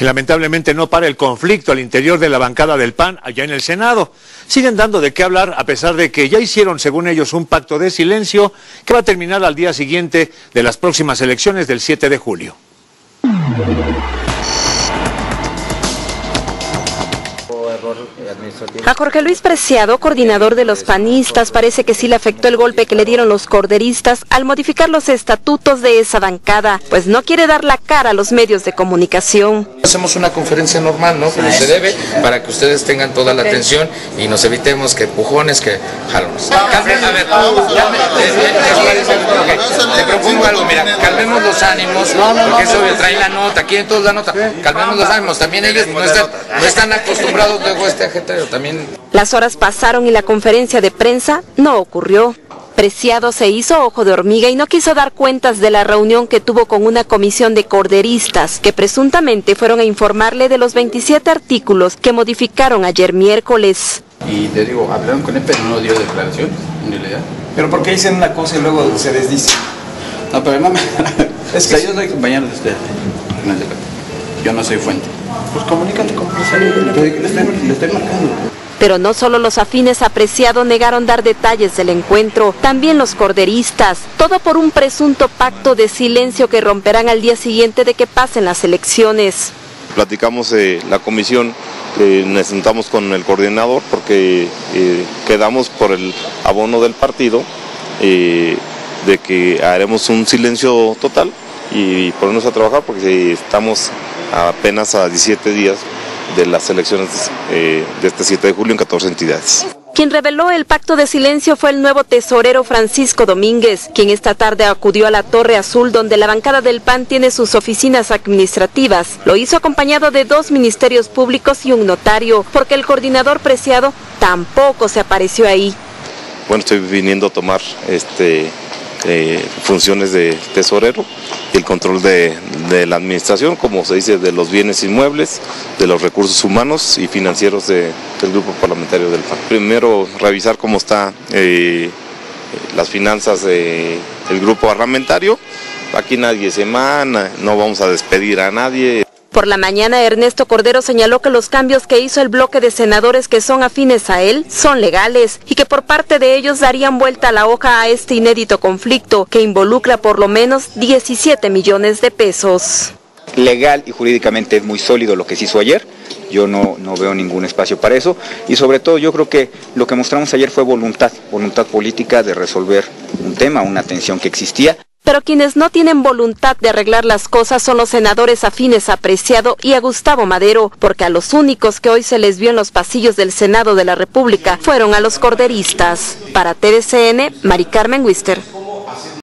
Y lamentablemente no para el conflicto al interior de la bancada del PAN allá en el Senado. Siguen dando de qué hablar a pesar de que ya hicieron, según ellos, un pacto de silencio que va a terminar al día siguiente de las próximas elecciones del 7 de julio. A Jorge Luis Preciado, coordinador de los panistas, parece que sí le afectó el golpe que le dieron los corderistas al modificar los estatutos de esa bancada, pues no quiere dar la cara a los medios de comunicación. Hacemos una conferencia normal, ¿no? Como se debe, para que ustedes tengan toda la atención y nos evitemos que pujones, que jalones. a ver, te propongo algo, mira, calmemos los ánimos, porque eso trae la nota, aquí en todos la nota, calmemos los ánimos, también ellos no están, no están acostumbrados luego este ajetreo, también. Las horas pasaron y la conferencia de prensa no ocurrió. Preciado se hizo ojo de hormiga y no quiso dar cuentas de la reunión que tuvo con una comisión de corderistas que presuntamente fueron a informarle de los 27 artículos que modificaron ayer miércoles. Y te digo, hablaron con él pero no dio declaraciones, en realidad. Pero ¿por qué dicen una cosa y luego se desdicen? No, pero no me... Es que yo soy compañero de usted, Yo no soy fuente. Pues comunícate con Le le estoy marcando. Pero no solo los afines apreciado negaron dar detalles del encuentro, también los corderistas, todo por un presunto pacto de silencio que romperán al día siguiente de que pasen las elecciones. Platicamos eh, la comisión, que nos sentamos con el coordinador porque eh, quedamos por el abono del partido eh, de que haremos un silencio total y ponernos a trabajar porque estamos apenas a 17 días de las elecciones eh, de este 7 de julio en 14 entidades. Quien reveló el pacto de silencio fue el nuevo tesorero Francisco Domínguez, quien esta tarde acudió a la Torre Azul donde la bancada del PAN tiene sus oficinas administrativas. Lo hizo acompañado de dos ministerios públicos y un notario, porque el coordinador preciado tampoco se apareció ahí. Bueno, estoy viniendo a tomar este eh, funciones de tesorero y el control de, la administración, como se dice, de los bienes inmuebles, de los recursos humanos y financieros del grupo parlamentario del PAN. Primero, revisar cómo están eh, las finanzas del grupo parlamentario. Aquí nadie se mana, no vamos a despedir a nadie. Por la mañana, Ernesto Cordero señaló que los cambios que hizo el bloque de senadores que son afines a él son legales y que por parte de ellos darían vuelta la hoja a este inédito conflicto que involucra por lo menos 17 millones de pesos. Legal y jurídicamente es muy sólido lo que se hizo ayer. Yo no, no veo ningún espacio para eso y sobre todo yo creo que lo que mostramos ayer fue voluntad, voluntad política de resolver un tema, una tensión que existía. Pero quienes no tienen voluntad de arreglar las cosas son los senadores afines a Preciado y a Gustavo Madero, porque a los únicos que hoy se les vio en los pasillos del Senado de la República fueron a los corderistas. Para TDCN, Mari Carmen Wister.